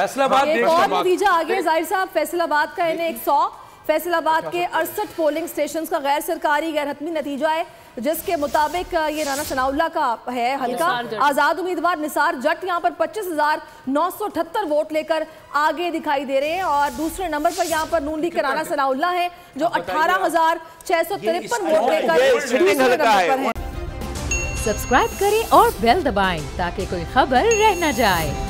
फैसलाबाद एक और नतीजा? आ गया ज़ाहिर साहब फैसलाबाद का इन्हें एक सौ फैसलाबाद के अड़सठ पोलिंग स्टेशन का गैर सरकारी गैर हतमी नतीजा है जिसके मुताबिक ये राना सनाउल्ला का है हल्का। आज़ाद उम्मीदवार निसार जट यहाँ पर पच्चीस हज़ार नौ सौ अठहत्तर वोट लेकर आगे दिखाई दे रहे हैं और दूसरे नंबर पर यहाँ पर नून लीग के राना सनाउल्ला है जो अठारह हज़ार छह सौ तिरपन वोट लेकर दूसरे नंबर है। पर है। सब्सक्राइब करें और बेल दबाएँ ताकि कोई खबर रह न जाए।